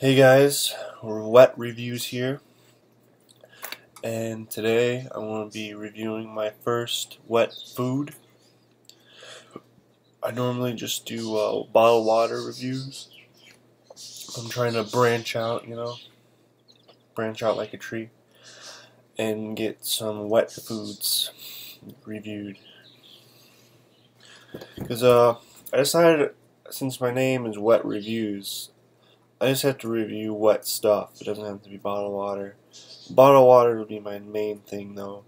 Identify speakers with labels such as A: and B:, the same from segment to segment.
A: Hey guys, Wet Reviews here, and today I want to be reviewing my first wet food. I normally just do uh, bottled water reviews. I'm trying to branch out, you know, branch out like a tree, and get some wet foods reviewed. Because uh, I decided, since my name is Wet Reviews, I just have to review wet stuff. It doesn't have to be bottled water. Bottled water would be my main thing though.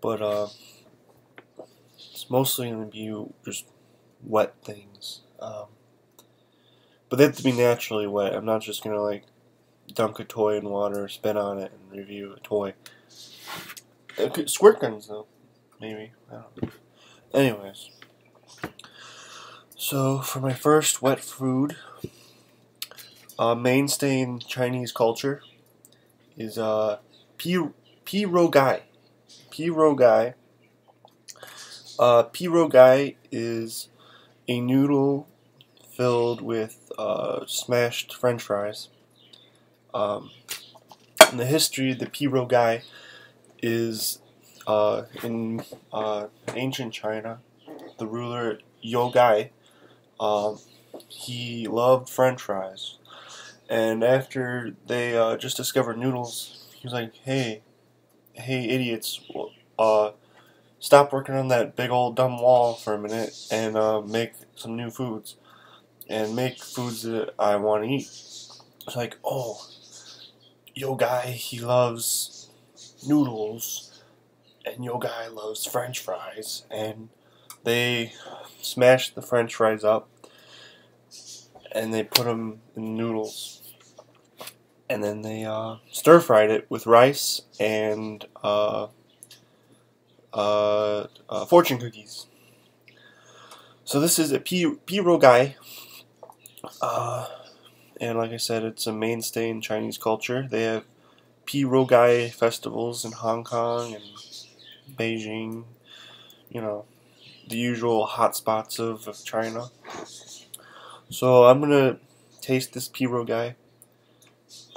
A: But uh it's mostly gonna be just wet things. Um, but they have to be naturally wet. I'm not just gonna like dunk a toy in water, spin on it, and review a toy. Squirt guns though, maybe. I don't know. Anyways. So for my first wet food, uh, mainstay in Chinese culture is uh, pi pi rou gai. Pi rou gai. Uh, is a noodle filled with uh, smashed French fries. Um, in the history, the pi is uh, in uh, ancient China. The ruler You Gai, um, he loved French fries and after they uh, just discovered noodles, he was like, "Hey, hey, idiots! Uh, stop working on that big old dumb wall for a minute and uh, make some new foods, and make foods that I want to eat." It's like, oh, yo guy, he loves noodles, and yo guy loves French fries, and they smashed the French fries up and they put them in noodles. And then they uh, stir fried it with rice and uh, uh, uh fortune cookies. So this is a pi rou gai. Uh, and like I said, it's a mainstay in Chinese culture. They have pi rou gai festivals in Hong Kong and Beijing. You know, the usual hotspots of, of China. So I'm gonna taste this pi rou gai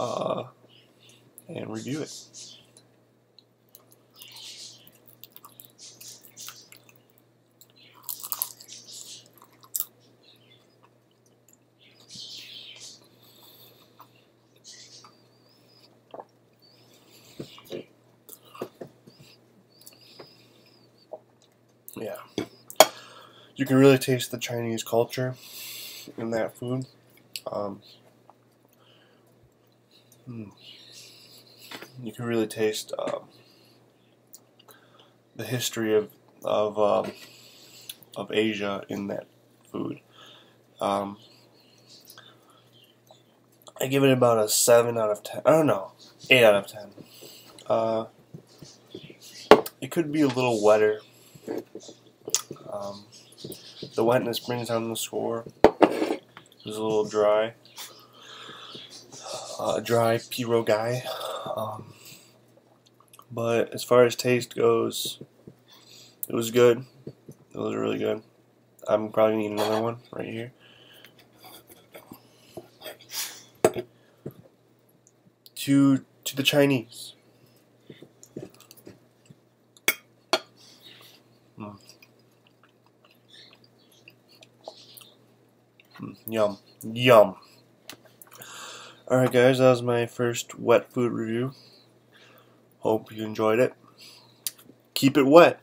A: uh, and review it. Yeah. You can really taste the Chinese culture in that food. Um, hmm. You can really taste um, the history of of um, of Asia in that food. Um, I give it about a seven out of ten. I don't know, eight out of ten. Uh, it could be a little wetter. Um, the wetness brings down the score. It's a little dry. Uh, dry pi guy. Um, but as far as taste goes, it was good. It was really good. I'm probably gonna need another one right here. To to the Chinese. Yum. Yum. Alright guys, that was my first wet food review. Hope you enjoyed it. Keep it wet.